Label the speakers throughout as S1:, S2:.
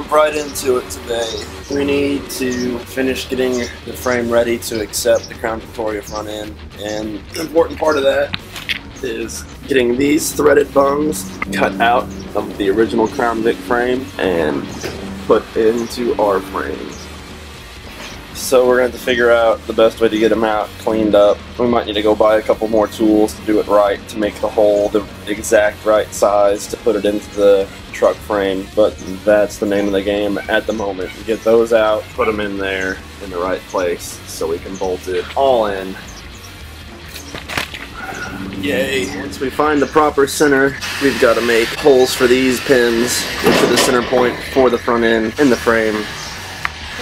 S1: jump right into it today. We need to finish getting the frame ready to accept the Crown Victoria front end. And the important part of that is getting these threaded bungs cut out of the original Crown Vic frame and put into our frame. So we're going to have to figure out the best way to get them out cleaned up. We might need to go buy a couple more tools to do it right, to make the hole the exact right size to put it into the truck frame, but that's the name of the game at the moment. Get those out, put them in there in the right place so we can bolt it all in. Yay. Once we find the proper center, we've got to make holes for these pins, which are the center point for the front end in the frame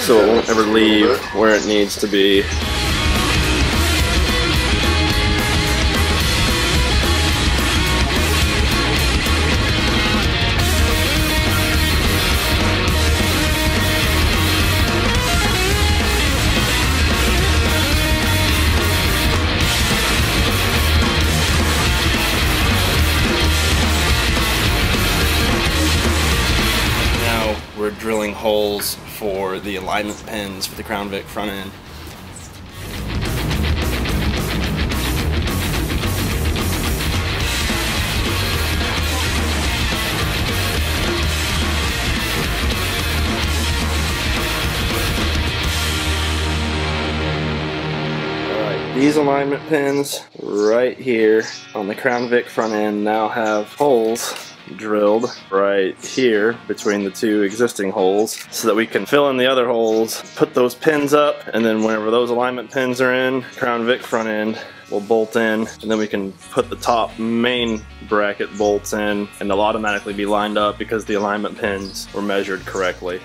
S1: so it won't ever leave where it needs to be. Now we're drilling holes for the alignment pins for the Crown Vic front end. These alignment pins right here on the Crown Vic front end now have holes drilled right here between the two existing holes so that we can fill in the other holes, put those pins up, and then whenever those alignment pins are in, Crown Vic front end will bolt in, and then we can put the top main bracket bolts in, and they'll automatically be lined up because the alignment pins were measured correctly.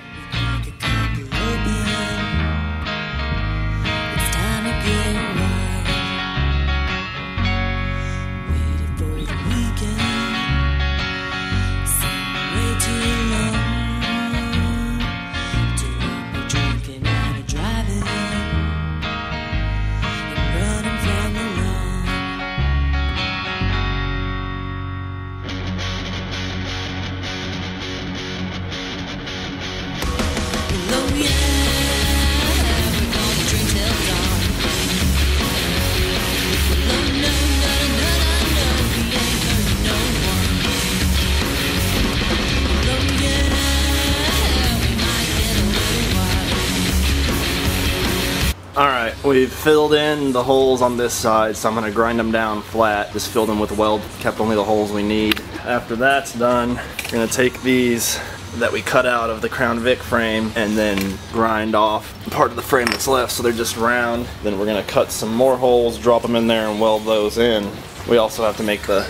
S1: We've filled in the holes on this side, so I'm going to grind them down flat. Just filled them with weld, kept only the holes we need. After that's done, we're going to take these that we cut out of the Crown Vic frame and then grind off part of the frame that's left so they're just round. Then we're going to cut some more holes, drop them in there and weld those in. We also have to make the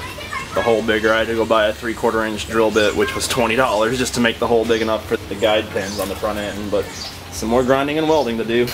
S1: the hole bigger. I had to go buy a three quarter inch drill bit, which was $20 just to make the hole big enough for the guide pins on the front end, but some more grinding and welding to do.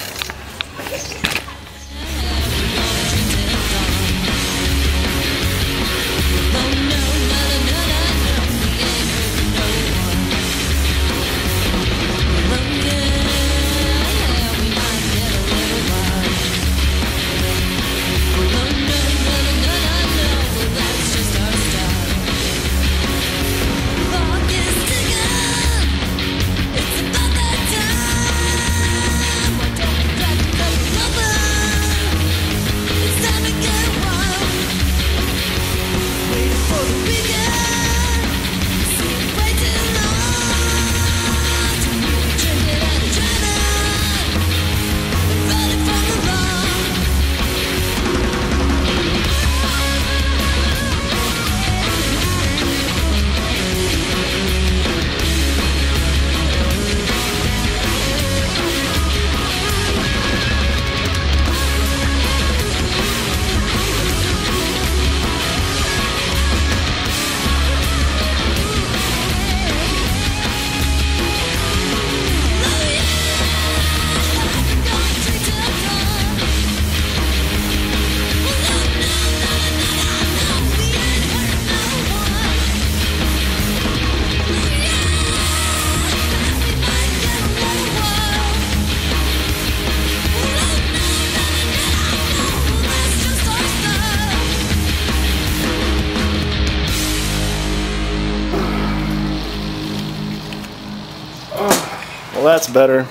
S1: That's better.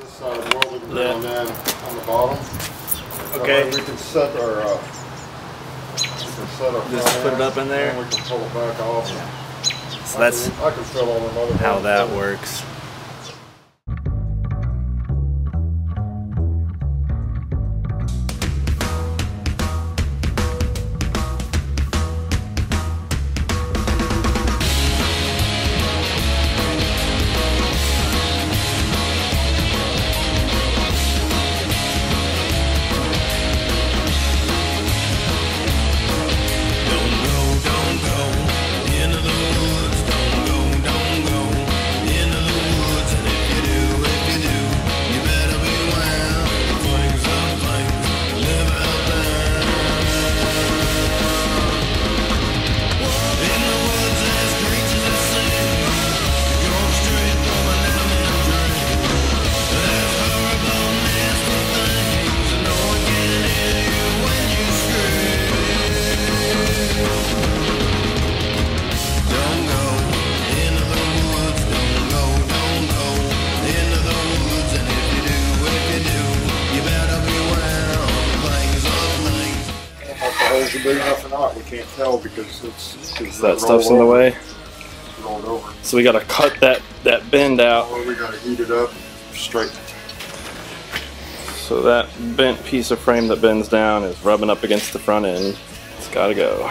S2: This side welded
S1: Yeah.
S2: around that on the bottom.
S1: Okay.
S2: We can set our, uh, we can set our.
S1: Just put it up in there?
S2: And we can pull it back off.
S1: So that's
S2: I can, I can fill all them other.
S1: how that works.
S2: Can't tell because it's. Cause
S1: That stuff's in the way.
S2: Rolled over.
S1: So we gotta cut that, that bend out.
S2: Well, we gotta heat it up, straighten it.
S1: So that bent piece of frame that bends down is rubbing up against the front end. It's gotta go.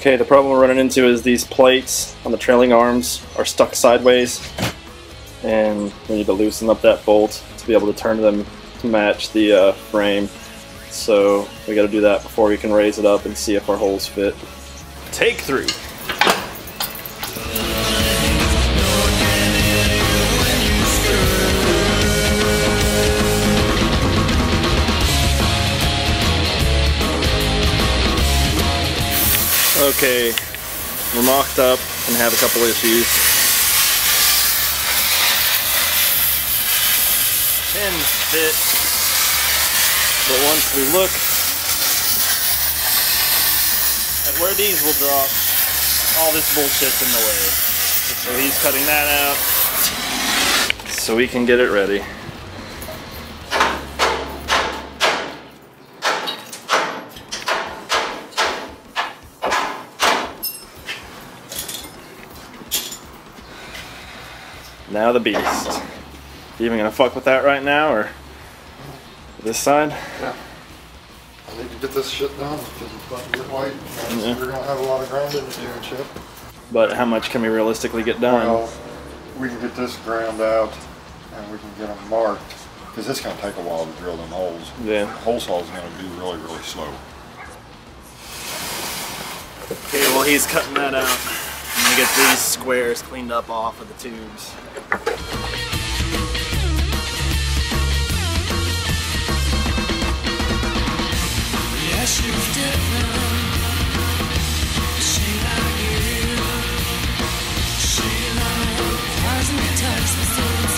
S1: Okay, the problem we're running into is these plates on the trailing arms are stuck sideways and we need to loosen up that bolt to be able to turn them to match the uh, frame. So we got to do that before we can raise it up and see if our holes fit. Take three. Okay, we're mocked up and have a couple issues. Pins fit, but once we look at where these will drop, all this bullshit's in the way. So he's cutting that out so we can get it ready. Now the beast. You even gonna fuck with that right now, or this side? Yeah.
S2: I need to get this shit done because it's about to get late. and
S1: Yeah.
S2: We're gonna have a lot of grinding to do and shit.
S1: But how much can we realistically get done?
S2: Well, we can get this ground out and we can get them marked. Because it's gonna take a while to drill them holes.
S1: Yeah.
S2: Hole saw is gonna be really, really slow.
S1: Okay, well he's cutting that out. I'm gonna get these squares cleaned up off of the tubes.
S3: Yeah, she was different. She like you. She like thousand guitars and sings.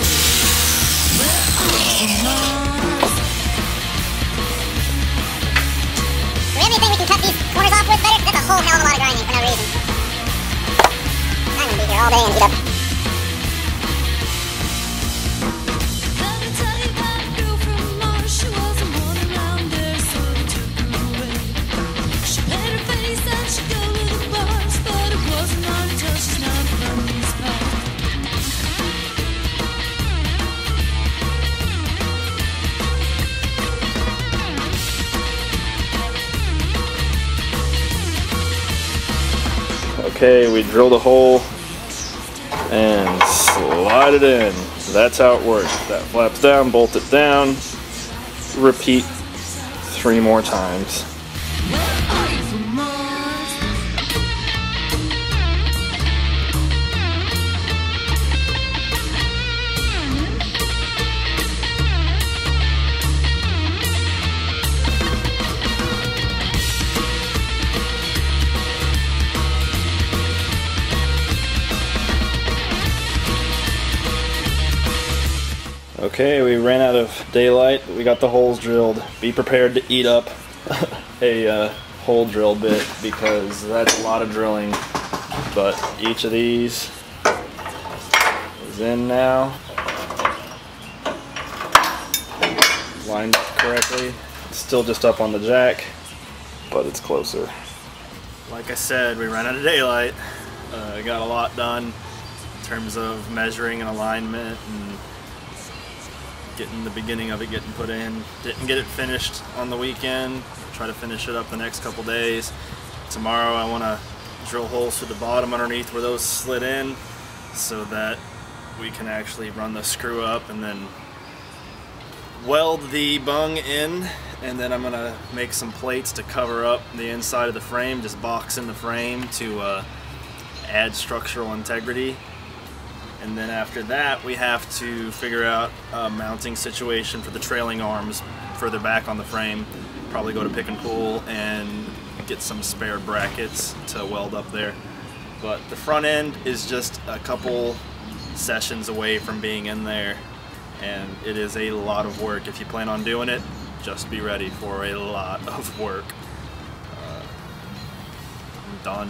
S3: We're on Mars.
S4: Do we have anything we can cut these corners off with better? That's a whole hell of a lot all day and heat up.
S1: Okay, we drilled a hole and slide it in. That's how it works. That flaps down, bolt it down, repeat three more times. Okay, we ran out of daylight. We got the holes drilled. Be prepared to eat up a uh, hole drill bit because that's a lot of drilling. But each of these is in now. Lined up correctly. It's still just up on the jack, but it's closer. Like I said, we ran out of daylight. Uh, got a lot done in terms of measuring and alignment and getting the beginning of it getting put in. Didn't get it finished on the weekend. Try to finish it up the next couple days. Tomorrow I want to drill holes to the bottom underneath where those slid in so that we can actually run the screw up and then weld the bung in and then I'm gonna make some plates to cover up the inside of the frame just box in the frame to uh, add structural integrity and then after that, we have to figure out a mounting situation for the trailing arms further back on the frame. Probably go to pick and pull and get some spare brackets to weld up there. But the front end is just a couple sessions away from being in there. And it is a lot of work. If you plan on doing it, just be ready for a lot of work. Uh, I'm done.